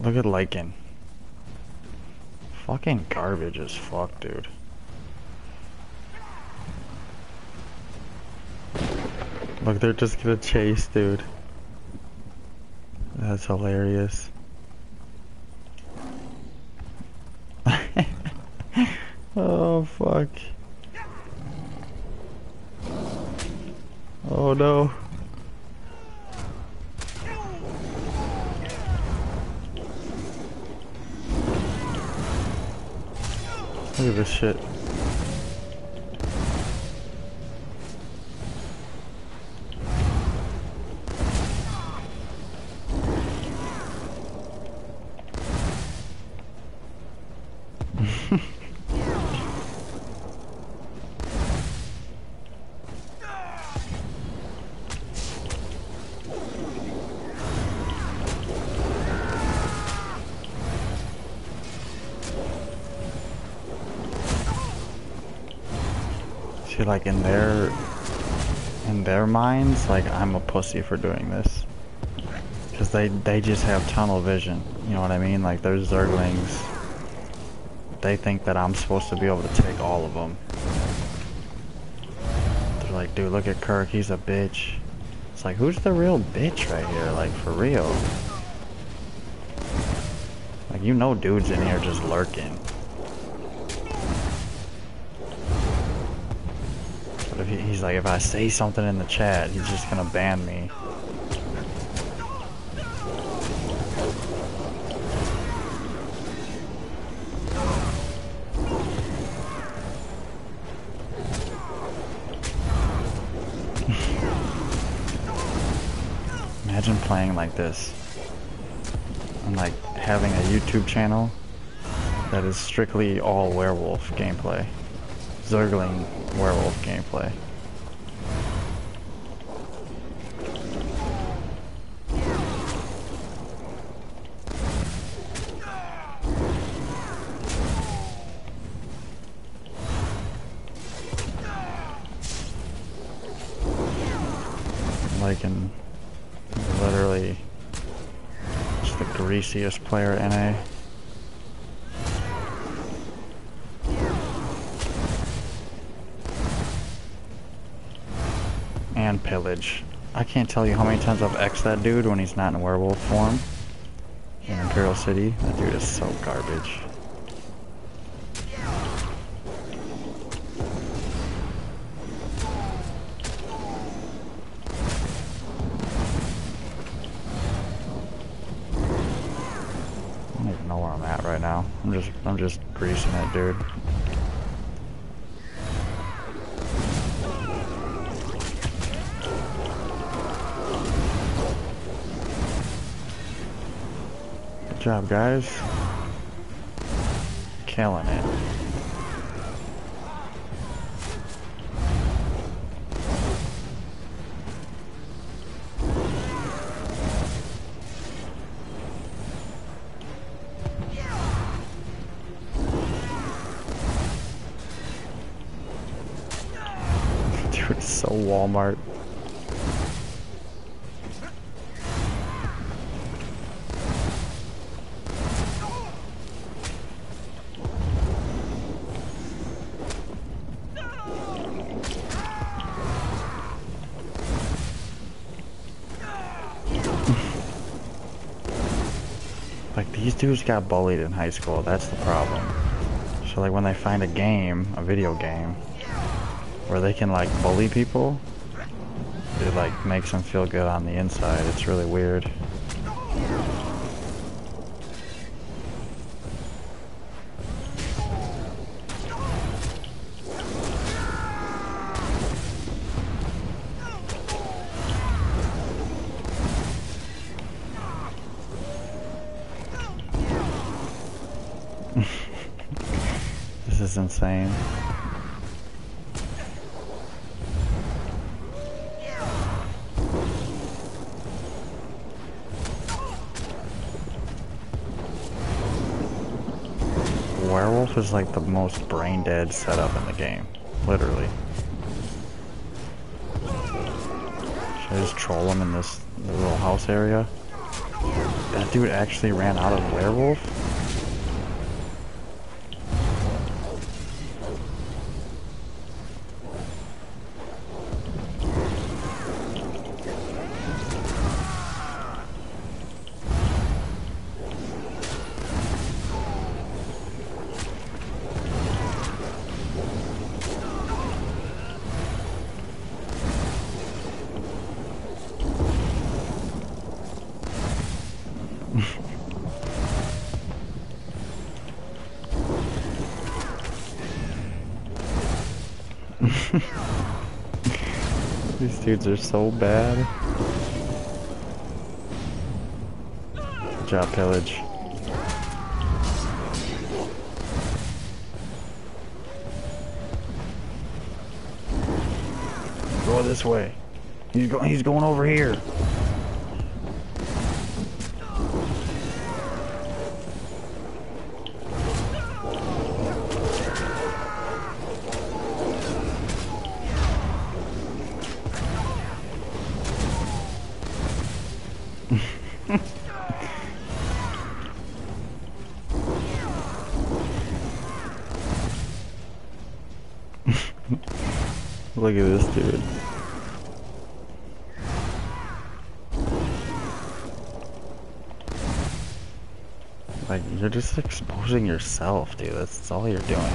Look at Lycan. Fucking garbage as fuck, dude. Look, they're just gonna chase, dude. That's hilarious. oh, fuck. Oh, no. Look at this shit. Like in their in their minds, like I'm a pussy for doing this, because they they just have tunnel vision. You know what I mean? Like those Zerglings, they think that I'm supposed to be able to take all of them. They're like, dude, look at Kerk, he's a bitch. It's like, who's the real bitch right here? Like for real? Like you know, dudes in here just lurking. If he, he's like, if I say something in the chat, he's just gonna ban me. Imagine playing like this. And like having a YouTube channel that is strictly all werewolf gameplay. Zergling werewolf gameplay. Like in literally just the greasiest player in NA. And pillage. I can't tell you how many times I've X that dude when he's not in werewolf form in Imperial City. That dude is so garbage. I don't even know where I'm at right now. I'm just I'm just greasing it, dude. Job, guys. Killing it. Dude, so Walmart. Dudes got bullied in high school. That's the problem. So like when they find a game, a video game, where they can like bully people, it like makes them feel good on the inside. It's really weird. this is insane. Werewolf is like the most brain dead setup in the game. Literally. Should I just troll him in this little house area? that dude actually ran out of werewolf? These dudes are so bad. Job, pillage. Go this way. He's going. He's going over here. Look at this dude. Like, you're just exposing yourself, dude. That's all you're doing.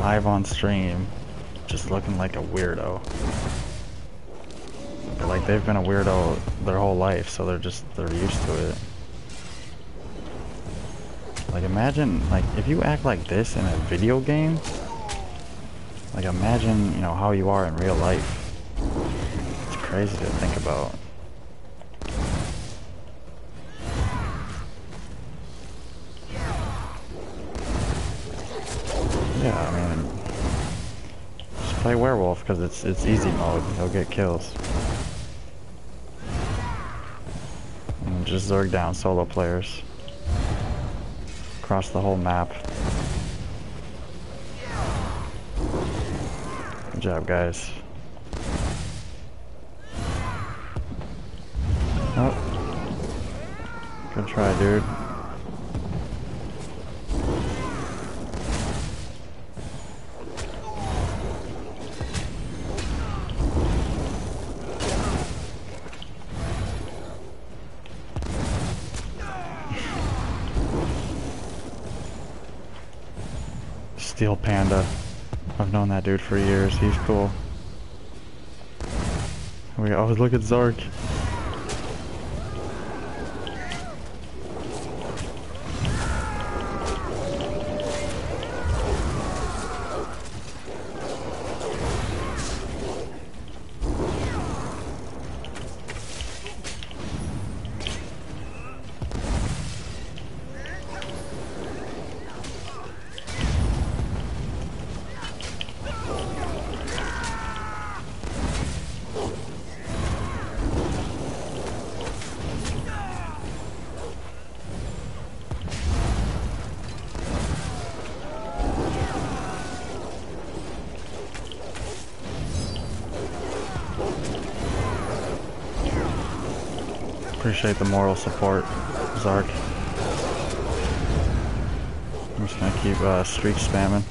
Live on stream, just looking like a weirdo. But like, they've been a weirdo their whole life, so they're just, they're used to it. Like, imagine, like, if you act like this in a video game, like, imagine, you know, how you are in real life. It's crazy to think about. Yeah, I mean, just play werewolf because it's it's easy mode. He'll get kills. And just zerg down solo players across the whole map. Job, guys. Oh, good try, dude. Steel Panda. I've known that dude for years. He's cool. We always look at Zark. Appreciate the moral support, Zark. I'm just gonna keep uh, streak spamming.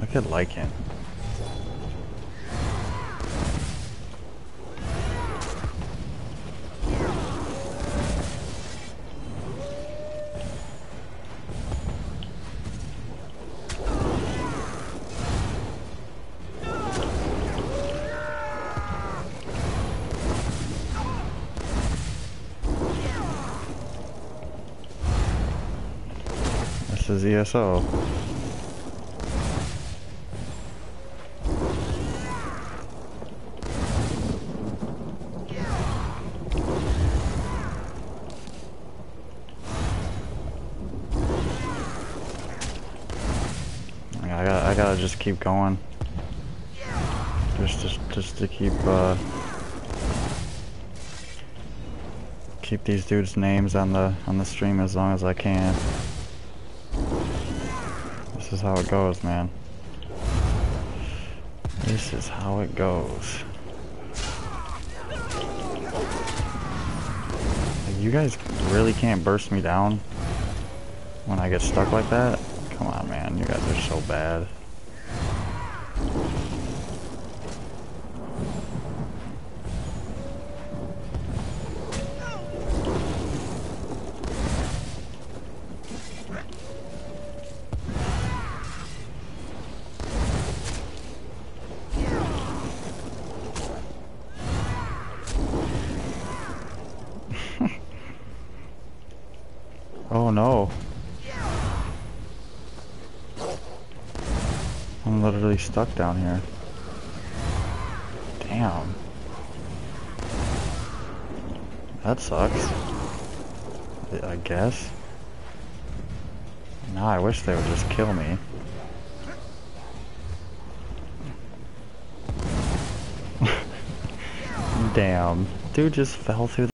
Look at Lycan. This is ESO. I gotta, I gotta just keep going. Just, just, just to keep, uh, keep these dudes' names on the on the stream as long as I can. Is how it goes, man. This is how it goes. Like, you guys really can't burst me down when I get stuck like that? Come on, man. You guys are so bad. No. I'm literally stuck down here. Damn. That sucks. I guess. Now I wish they would just kill me. Damn. Dude just fell through